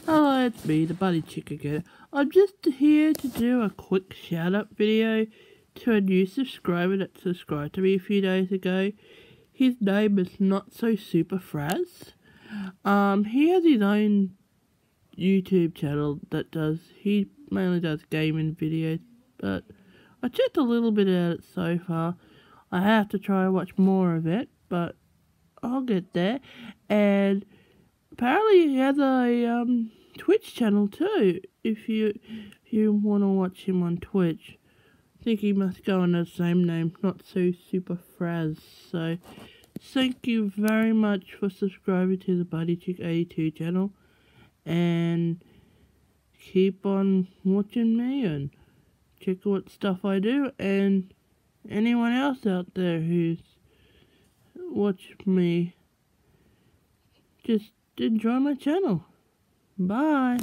Hello, it's me, the Bundy Chick again. I'm just here to do a quick shout out video to a new subscriber that subscribed to me a few days ago. His name is Not So Super Fraz. Um, he has his own YouTube channel that does, he mainly does gaming videos, but I checked a little bit at it so far. I have to try and watch more of it, but I'll get there. And apparently he has a um, Twitch channel too. If you if you want to watch him on Twitch, I think he must go under the same name, not so super Fraz. So thank you very much for subscribing to the Bundy Chick 82 channel, and keep on watching me and check what stuff I do and anyone else out there who's watched me just enjoy my channel. Bye.